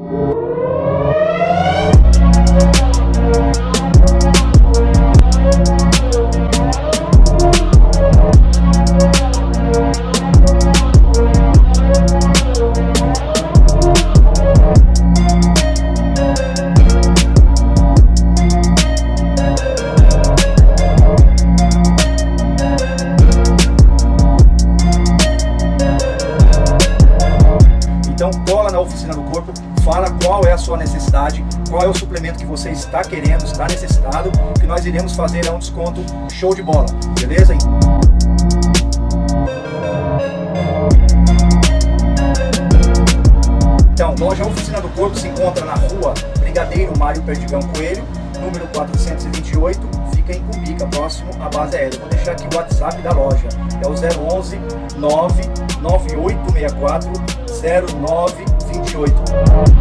Então na oficina do corpo, fala qual é a sua necessidade, qual é o suplemento que você está querendo, está necessitado, que nós iremos fazer é um desconto show de bola, beleza? Então, loja Oficina do Corpo se encontra na rua Brigadeiro Mário Perdigão Coelho, número 428, fica em Cumbica, próximo à base aérea. Vou deixar aqui o WhatsApp da loja, é o 011 99864 0928.